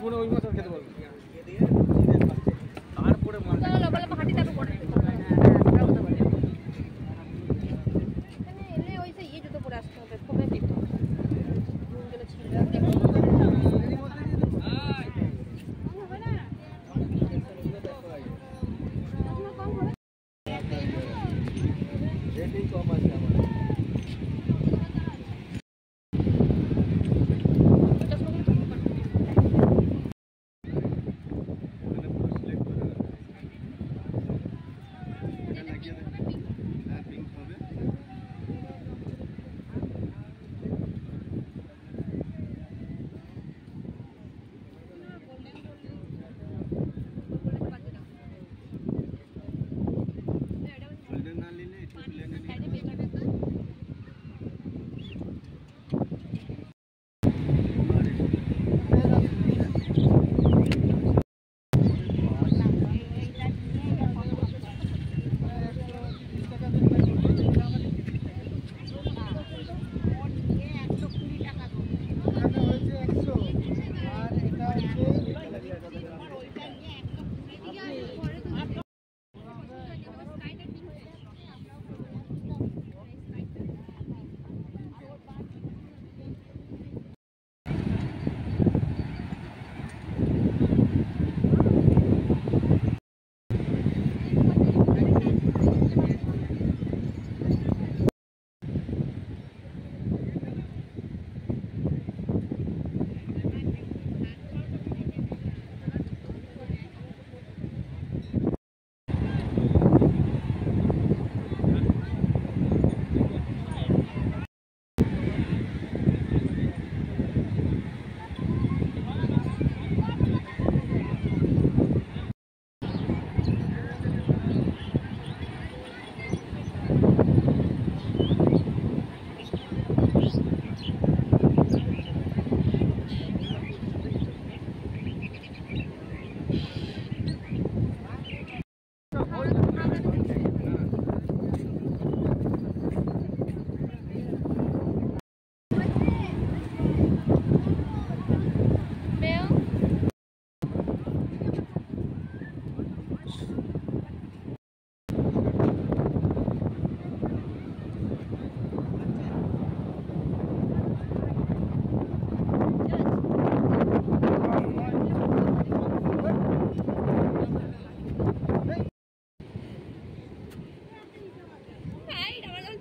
জীবনে ওই মাছ আর খেতে পারব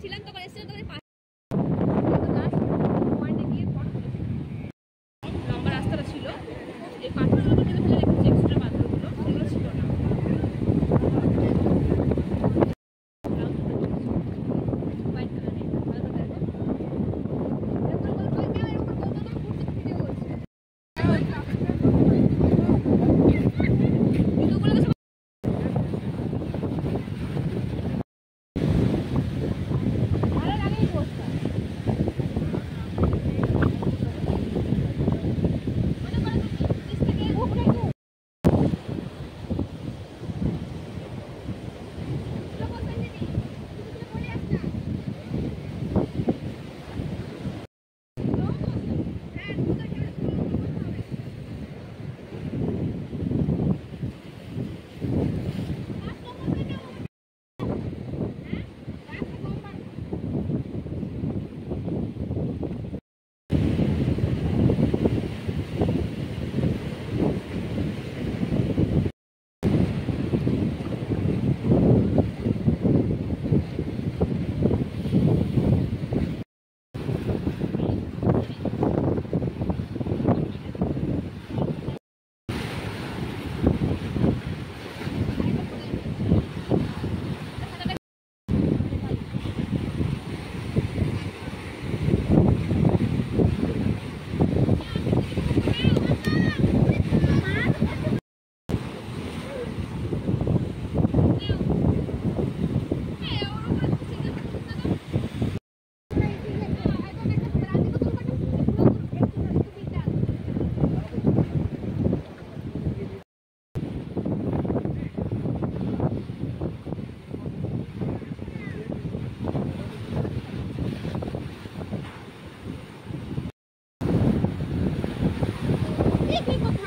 ছিলাম তখন people